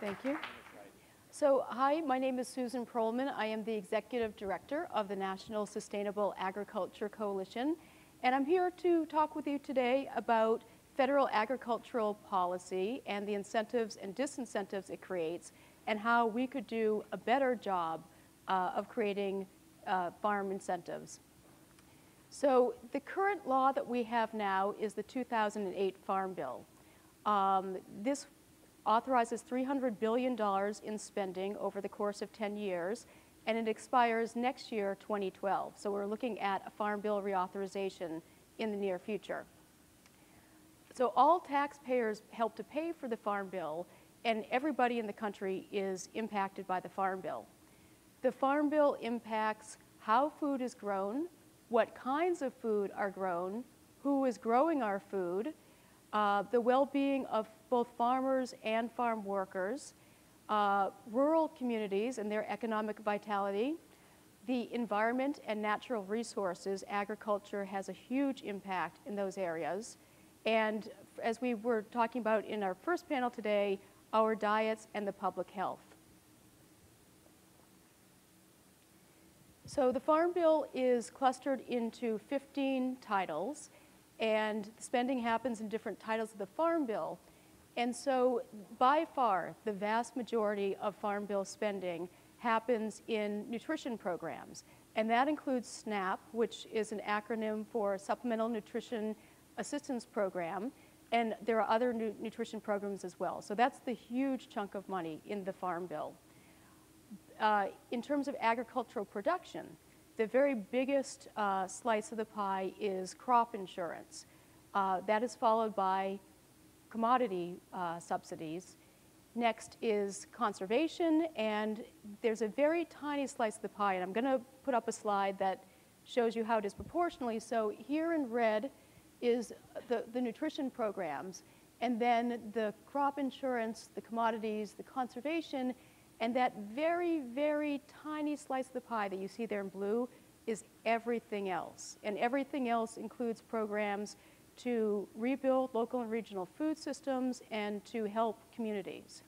Thank you. So, hi, my name is Susan Prolman. I am the Executive Director of the National Sustainable Agriculture Coalition, and I'm here to talk with you today about federal agricultural policy and the incentives and disincentives it creates, and how we could do a better job uh, of creating uh, farm incentives. So the current law that we have now is the 2008 Farm Bill. Um, this authorizes $300 billion in spending over the course of 10 years, and it expires next year, 2012. So we're looking at a Farm Bill reauthorization in the near future. So all taxpayers help to pay for the Farm Bill, and everybody in the country is impacted by the Farm Bill. The Farm Bill impacts how food is grown, what kinds of food are grown, who is growing our food, uh, the well-being of both farmers and farm workers, uh, rural communities and their economic vitality, the environment and natural resources, agriculture has a huge impact in those areas. And as we were talking about in our first panel today, our diets and the public health. So the Farm Bill is clustered into 15 titles, and spending happens in different titles of the Farm Bill. And so by far, the vast majority of Farm Bill spending happens in nutrition programs. And that includes SNAP, which is an acronym for Supplemental Nutrition Assistance Program. And there are other nu nutrition programs as well. So that's the huge chunk of money in the Farm Bill uh, in terms of agricultural production, the very biggest uh, slice of the pie is crop insurance. Uh, that is followed by commodity uh, subsidies. Next is conservation, and there's a very tiny slice of the pie, and I'm going to put up a slide that shows you how disproportionately. So here in red is the, the nutrition programs, and then the crop insurance, the commodities, the conservation, and that very, very tiny slice of the pie that you see there in blue is everything else. And everything else includes programs to rebuild local and regional food systems and to help communities.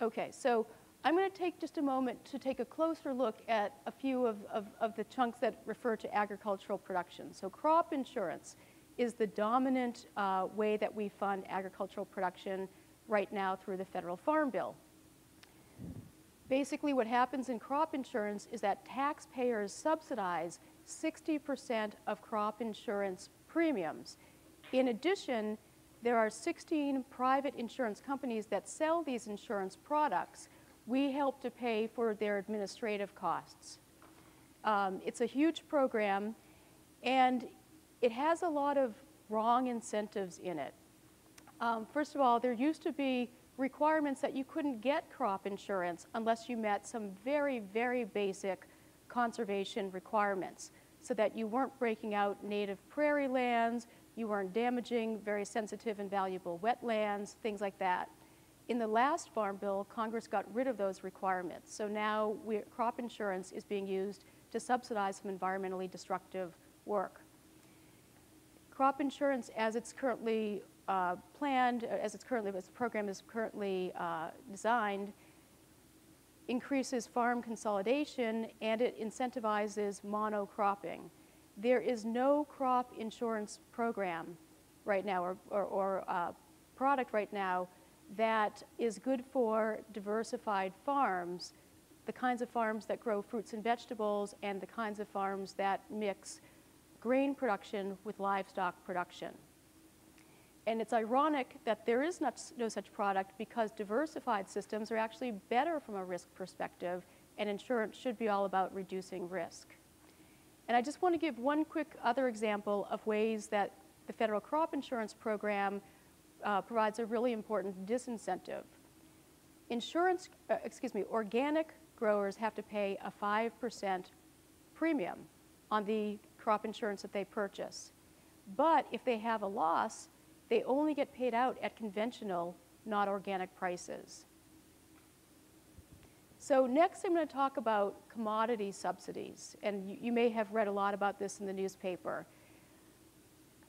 Okay, so I'm going to take just a moment to take a closer look at a few of, of, of the chunks that refer to agricultural production. So crop insurance is the dominant uh, way that we fund agricultural production right now through the federal farm bill. Basically what happens in crop insurance is that taxpayers subsidize 60% of crop insurance premiums. In addition, there are 16 private insurance companies that sell these insurance products. We help to pay for their administrative costs. Um, it's a huge program, and it has a lot of wrong incentives in it. Um, first of all, there used to be requirements that you couldn't get crop insurance unless you met some very, very basic conservation requirements so that you weren't breaking out native prairie lands, you weren't damaging very sensitive and valuable wetlands, things like that. In the last Farm Bill, Congress got rid of those requirements. So now crop insurance is being used to subsidize some environmentally destructive work. Crop insurance, as it's currently uh, planned, uh, as it's currently, as the program is currently uh, designed, increases farm consolidation and it incentivizes monocropping. There is no crop insurance program right now or, or, or uh, product right now that is good for diversified farms, the kinds of farms that grow fruits and vegetables and the kinds of farms that mix grain production with livestock production. And it's ironic that there is not, no such product because diversified systems are actually better from a risk perspective and insurance should be all about reducing risk. And I just want to give one quick other example of ways that the federal crop insurance program uh, provides a really important disincentive. Insurance, uh, excuse me, organic growers have to pay a 5% premium on the crop insurance that they purchase. But if they have a loss, they only get paid out at conventional, not organic prices. So next I'm going to talk about commodity subsidies. And you, you may have read a lot about this in the newspaper.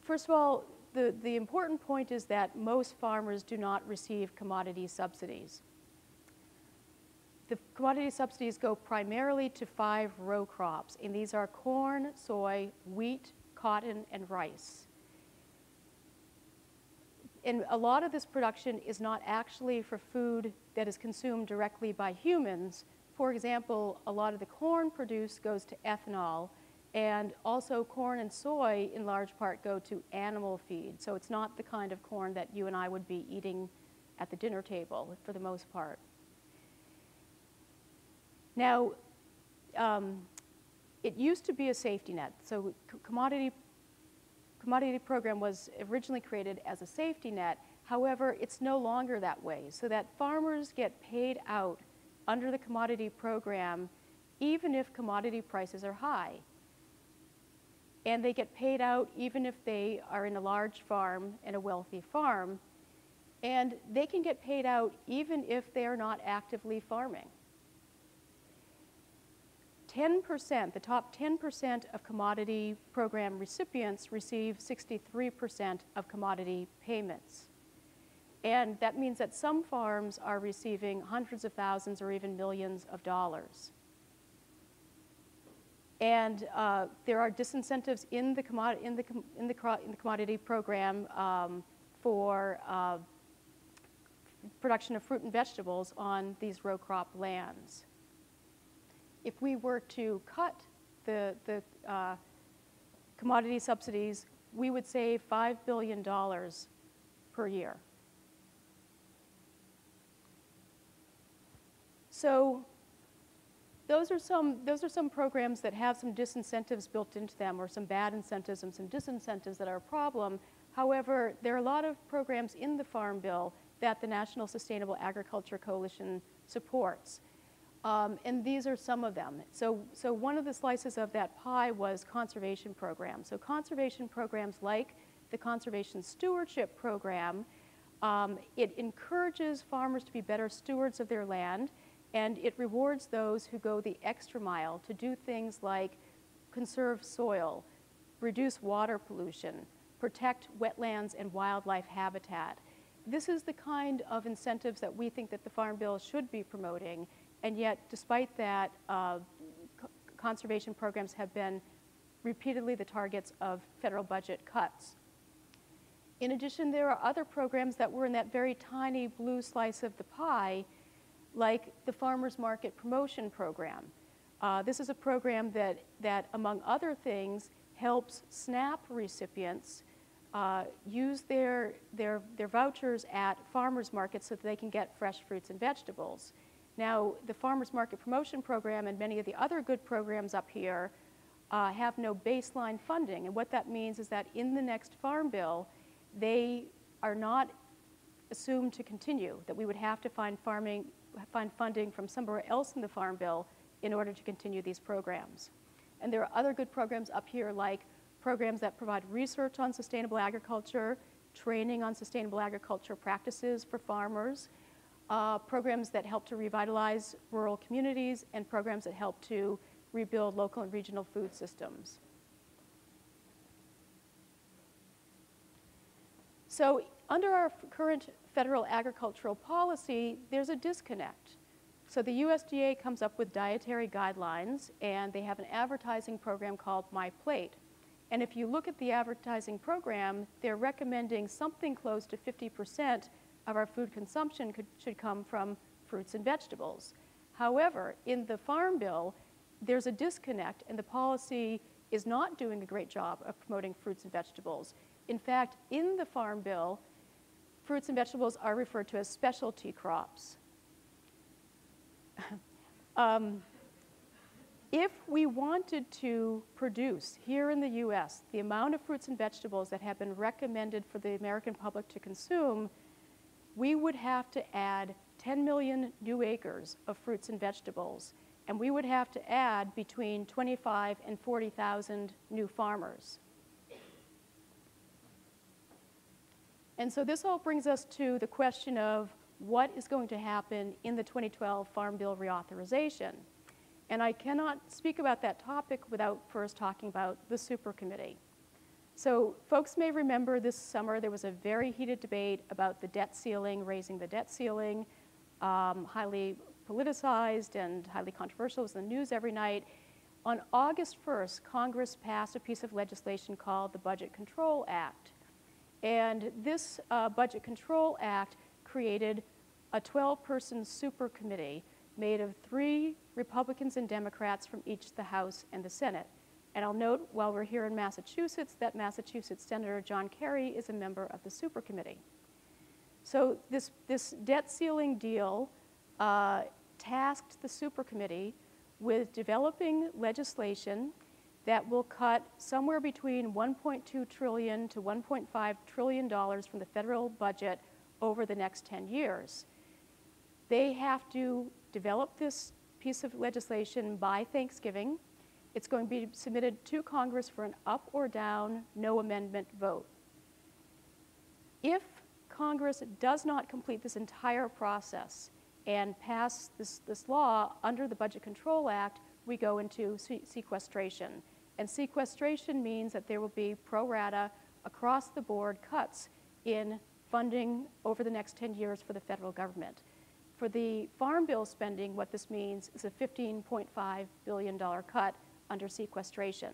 first of all, the, the important point is that most farmers do not receive commodity subsidies. The commodity subsidies go primarily to five row crops, and these are corn, soy, wheat, cotton, and rice. And a lot of this production is not actually for food that is consumed directly by humans. For example, a lot of the corn produced goes to ethanol, and also corn and soy in large part go to animal feed. So it's not the kind of corn that you and I would be eating at the dinner table for the most part. Now, um, it used to be a safety net. So commodity, commodity program was originally created as a safety net. However, it's no longer that way. So that farmers get paid out under the commodity program even if commodity prices are high. And they get paid out even if they are in a large farm and a wealthy farm. And they can get paid out even if they are not actively farming. 10%, the top 10% of commodity program recipients receive 63% of commodity payments. And that means that some farms are receiving hundreds of thousands or even millions of dollars. And uh, there are disincentives in the, commodity, in the, in the, in the commodity program um, for uh, production of fruit and vegetables on these row crop lands if we were to cut the, the uh, commodity subsidies, we would save $5 billion per year. So those are some those are some programs that have some disincentives built into them or some bad incentives and some disincentives that are a problem. However, there are a lot of programs in the Farm Bill that the National Sustainable Agriculture Coalition supports. Um, and these are some of them. So, so one of the slices of that pie was conservation programs. So conservation programs like the Conservation Stewardship Program, um, it encourages farmers to be better stewards of their land, and it rewards those who go the extra mile to do things like conserve soil, reduce water pollution, protect wetlands and wildlife habitat. This is the kind of incentives that we think that the Farm Bill should be promoting and yet, despite that, uh, conservation programs have been repeatedly the targets of federal budget cuts. In addition, there are other programs that were in that very tiny blue slice of the pie, like the Farmers Market Promotion Program. Uh, this is a program that, that, among other things, helps SNAP recipients uh, use their, their, their vouchers at farmers markets so that they can get fresh fruits and vegetables. Now, the Farmers Market Promotion Program and many of the other good programs up here uh, have no baseline funding. And what that means is that in the next Farm Bill, they are not assumed to continue, that we would have to find, farming, find funding from somewhere else in the Farm Bill in order to continue these programs. And there are other good programs up here like programs that provide research on sustainable agriculture, training on sustainable agriculture practices for farmers, uh, programs that help to revitalize rural communities, and programs that help to rebuild local and regional food systems. So under our current federal agricultural policy, there's a disconnect. So the USDA comes up with dietary guidelines, and they have an advertising program called My Plate. And if you look at the advertising program, they're recommending something close to 50 percent of our food consumption could, should come from fruits and vegetables. However, in the Farm Bill, there's a disconnect, and the policy is not doing a great job of promoting fruits and vegetables. In fact, in the Farm Bill, fruits and vegetables are referred to as specialty crops. um, if we wanted to produce here in the US the amount of fruits and vegetables that have been recommended for the American public to consume, we would have to add 10 million new acres of fruits and vegetables, and we would have to add between 25 and 40,000 new farmers. And so this all brings us to the question of what is going to happen in the 2012 Farm Bill reauthorization. And I cannot speak about that topic without first talking about the super committee. So folks may remember this summer there was a very heated debate about the debt ceiling, raising the debt ceiling, um, highly politicized and highly controversial. It was in the news every night. On August 1st, Congress passed a piece of legislation called the Budget Control Act. And this uh, Budget Control Act created a 12-person super committee made of three Republicans and Democrats from each the House and the Senate. And I'll note while we're here in Massachusetts that Massachusetts Senator John Kerry is a member of the super committee. So this, this debt ceiling deal uh, tasked the super committee with developing legislation that will cut somewhere between 1.2 trillion to 1.5 trillion dollars from the federal budget over the next 10 years. They have to develop this piece of legislation by Thanksgiving. It's going to be submitted to Congress for an up or down, no amendment vote. If Congress does not complete this entire process, and pass this, this law under the Budget Control Act, we go into sequestration. And sequestration means that there will be pro rata, across the board cuts in funding over the next 10 years for the federal government. For the Farm Bill spending, what this means is a $15.5 billion cut under sequestration.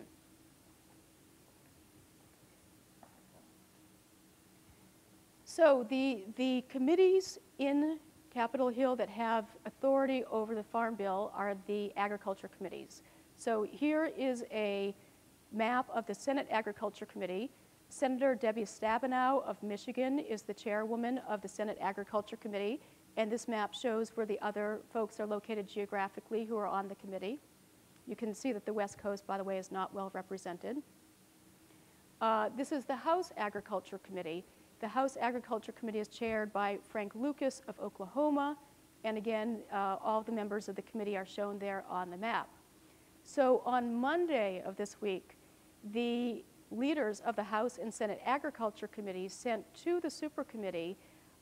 So the, the committees in Capitol Hill that have authority over the Farm Bill are the agriculture committees. So here is a map of the Senate Agriculture Committee. Senator Debbie Stabenow of Michigan is the chairwoman of the Senate Agriculture Committee, and this map shows where the other folks are located geographically who are on the committee. You can see that the West Coast, by the way, is not well represented. Uh, this is the House Agriculture Committee. The House Agriculture Committee is chaired by Frank Lucas of Oklahoma, and again, uh, all the members of the committee are shown there on the map. So on Monday of this week, the leaders of the House and Senate Agriculture Committees sent to the Super Committee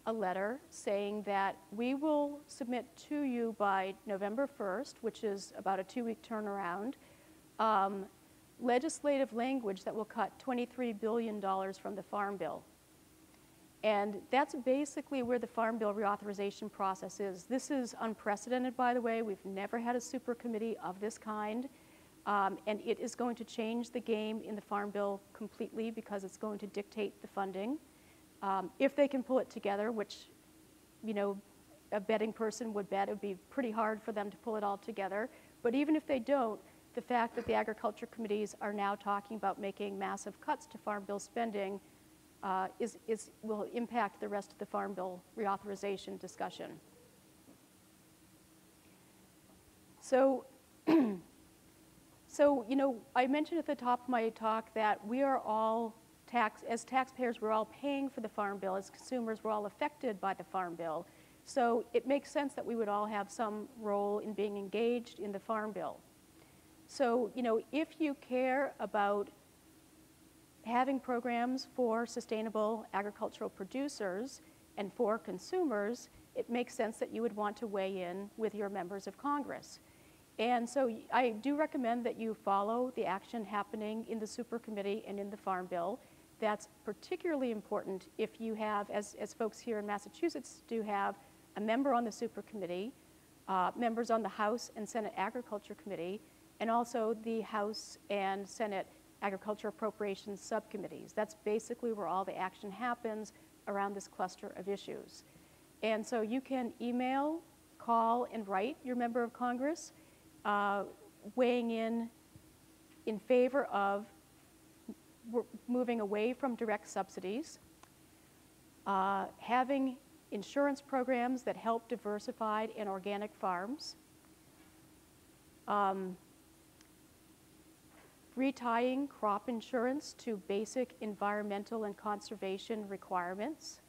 a letter saying that we will submit to you by November 1st, which is about a two-week turnaround, um, legislative language that will cut $23 billion from the Farm Bill. And that's basically where the Farm Bill reauthorization process is. This is unprecedented, by the way. We've never had a super committee of this kind. Um, and it is going to change the game in the Farm Bill completely because it's going to dictate the funding. Um, if they can pull it together, which, you know, a betting person would bet it would be pretty hard for them to pull it all together. But even if they don't, the fact that the agriculture committees are now talking about making massive cuts to Farm Bill spending uh, is, is, will impact the rest of the Farm Bill reauthorization discussion. So, so, you know, I mentioned at the top of my talk that we are all tax, as taxpayers, we're all paying for the Farm Bill. As consumers, we're all affected by the Farm Bill. So it makes sense that we would all have some role in being engaged in the Farm Bill. So, you know, if you care about having programs for sustainable agricultural producers and for consumers, it makes sense that you would want to weigh in with your members of Congress. And so I do recommend that you follow the action happening in the super committee and in the Farm Bill. That's particularly important if you have, as, as folks here in Massachusetts do have, a member on the super committee, uh, members on the House and Senate Agriculture Committee, and also the House and Senate agriculture appropriations subcommittees. That's basically where all the action happens around this cluster of issues. And so you can email, call, and write your member of Congress, uh, weighing in in favor of moving away from direct subsidies, uh, having insurance programs that help diversified and organic farms, um, retying crop insurance to basic environmental and conservation requirements,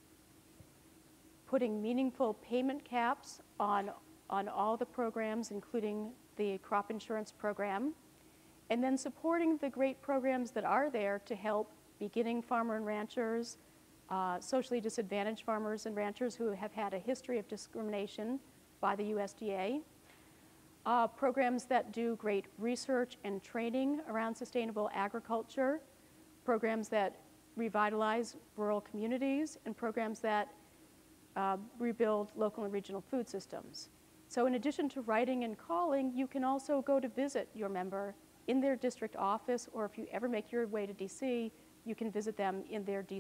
putting meaningful payment caps on, on all the programs, including the crop insurance program, and then supporting the great programs that are there to help beginning farmer and ranchers, uh, socially disadvantaged farmers and ranchers who have had a history of discrimination by the USDA, uh, programs that do great research and training around sustainable agriculture, programs that revitalize rural communities, and programs that uh, rebuild local and regional food systems. So in addition to writing and calling, you can also go to visit your member in their district office, or if you ever make your way to DC, you can visit them in their DC